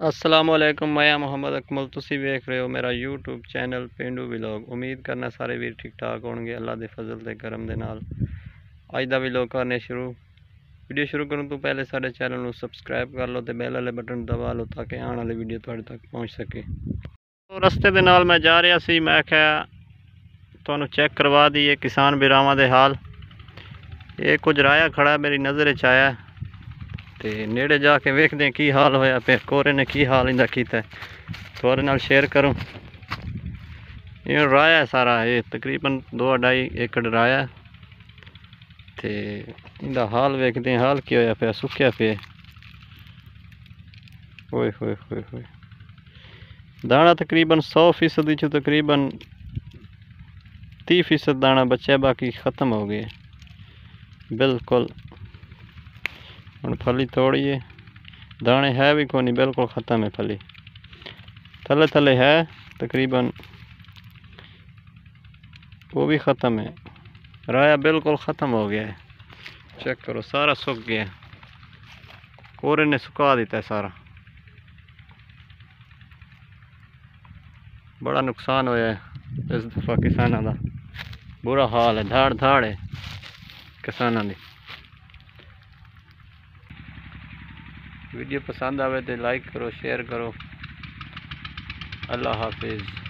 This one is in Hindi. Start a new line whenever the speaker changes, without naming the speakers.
ਅਸਲਾਮ ਵਾਲੇਕੁਮ ਮੈਂ ਮੁਹੰਮਦ ਅਕਮਲ ਤੁਸੀਂ ਵੇਖ ਰਹੇ ਹੋ ਮੇਰਾ YouTube ਚੈਨਲ ਪਿੰਡੂ ਵਲੌਗ ਉਮੀਦ ਕਰਨਾ ਸਾਰੇ ਵੀਰ ਠੀਕ ਠਾਕ ਹੋਣਗੇ ਅੱਲਾ ਦੇ ਫਜ਼ਲ ਤੇ ਕਰਮ ਦੇ ਨਾਲ ਅੱਜ ਦਾ ਵਲੌਗ ਕਰਨੇ ਸ਼ੁਰੂ ਵੀਡੀਓ ਸ਼ੁਰੂ ਕਰਨ ਤੋਂ ਪਹਿਲੇ ਸਾਡੇ ਚੈਨਲ ਨੂੰ ਸਬਸਕ੍ਰਾਈਬ ਕਰ ਲਓ ਤੇ ਬੈਲ ਵਾਲੇ ਬਟਨ ਦਬਾ ਲਓ ਤਾਂ ਕਿ ਆਉਣ ਵਾਲੀ ਵੀਡੀਓ ਤੁਹਾਡੇ ਤੱਕ ਪਹੁੰਚ ਸਕੇ ਰਸਤੇ ਦੇ ਨਾਲ ਮੈਂ ਜਾ ਰਿਹਾ ਸੀ ਮੈਂ ਕਿਹਾ ਤੁਹਾਨੂੰ ਚੈੱਕ ਕਰਵਾ ਦਈਏ ਕਿਸਾਨ ਵੀਰਾਵਾਂ ਦੇ ਹਾਲ ਇਹ ਕੁਝ ਰਾਇਆ ਖੜਾ ਮੇਰੀ ਨਜ਼ਰ 'ਚ ਆਇਆ ਤੇ ਨੇੜੇ ਜਾ ਕੇ ਵੇਖਦੇ ਹਾਂ ਕੀ ਹਾਲ ਹੋਇਆ ਪਿਆ ਕੋਰੇ ਨੇ ਕੀ ਹਾਲ ਇਹਦਾ ਕੀਤਾ ਹੈ। ਤੁਹਾਡੇ ਨਾਲ ਸ਼ੇਅਰ ਕਰੂੰ ਇਹ ਰਾਇਆ ਹੈ ਸਾਰਾ ਇਹ ਤਕਰੀਬਨ 2.5 ਏਕੜ ਰਾਇਆ ਹੈ। ਤੇ ਇਹਦਾ ਹਾਲ ਵੇਖਦੇ ਹਾਂ ਹਾਲ ਕੀ ਹੋਇਆ ਪਿਆ ਸੁੱਕਿਆ ਪਿਆ ਹੈ। ਓਏ ਹੋਏ ਹੋਏ ਹੋਏ ਦਾਣਾ ਤਕਰੀਬਨ 100% ਚੋਂ ਤਕਰੀਬਨ 30% ਦਾਣਾ ਬਚਿਆ ਬਾਕੀ ਖਤਮ ਹੋ ਗਏ ਬਿਲਕੁਲ हूँ फली तोड़िए दाने है भी कौन बिल्कुल ख़त्म है फली थले थले है तकरीबन वो भी ख़त्म है राया बिल्कुल ख़त्म हो गया है चेक करो सारा सूख गया है कोरे ने सुखा देता है सारा बड़ा नुकसान होया है इस दफ़ा किसानों का बुरा हाल है धाड़ धाड़ है किसानों की वीडियो पसंद आवे तो लाइक करो शेयर करो। अल्लाह हाफिज़।